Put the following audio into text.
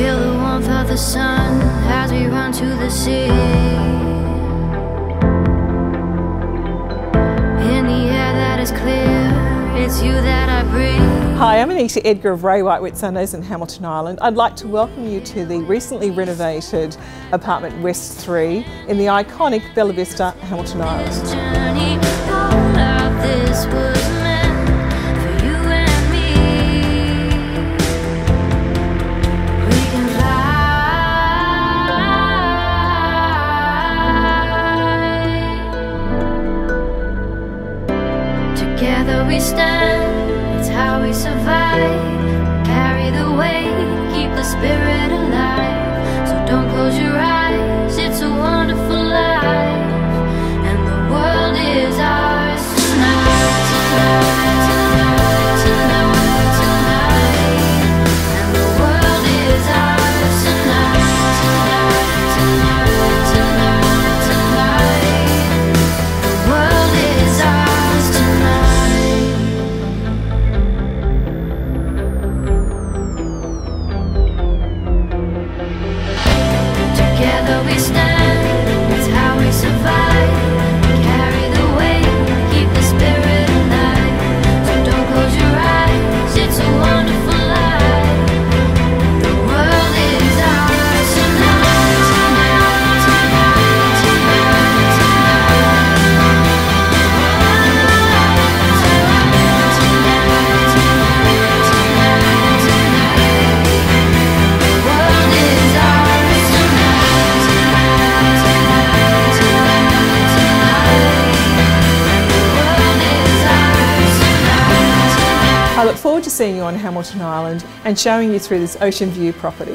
Feel the warmth of the sun as we run to the sea. In the air that is clear, it's you that I breathe. Hi, I'm Anita Edgar of Ray White Whitsundays in Hamilton Island. I'd like to welcome you to the recently renovated apartment West 3 in the iconic Bella Vista, Hamilton Island. Together we stand, it's how we survive. Carry the weight, keep the spirit alive. So don't close your eyes, I look forward to seeing you on Hamilton Island and showing you through this ocean view property.